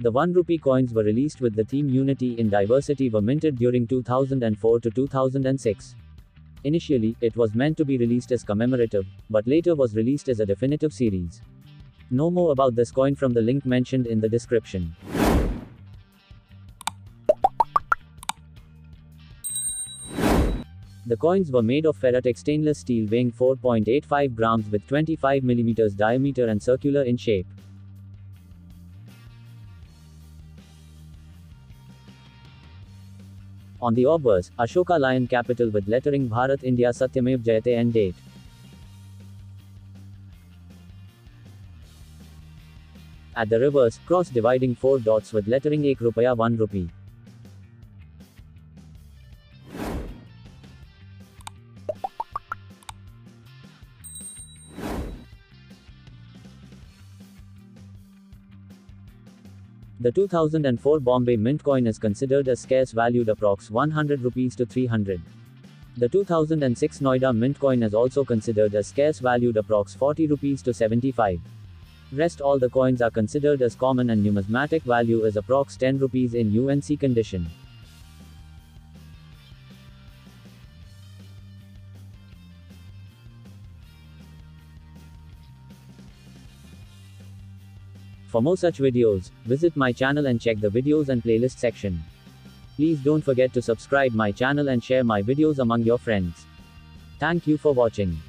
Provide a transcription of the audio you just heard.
The 1 rupee coins were released with the theme Unity in Diversity were minted during 2004 to 2006. Initially, it was meant to be released as commemorative, but later was released as a definitive series. Know more about this coin from the link mentioned in the description. The coins were made of ferritic stainless steel weighing 4.85 grams with 25 mm diameter and circular in shape. On the obverse, Ashoka lion capital with lettering Bharat India Satyamev Jayate and date. At the reverse, cross dividing four dots with lettering Ek Rupaya 1 rupee. The 2004 Bombay Mint coin is considered a scarce valued approx 100 rupees to 300. The 2006 Noida Mint coin is also considered a scarce valued approx 40 rupees to 75. Rest all the coins are considered as common and numismatic value is approx 10 rupees in UNC condition. For more such videos, visit my channel and check the videos and playlist section. Please don't forget to subscribe my channel and share my videos among your friends. Thank you for watching.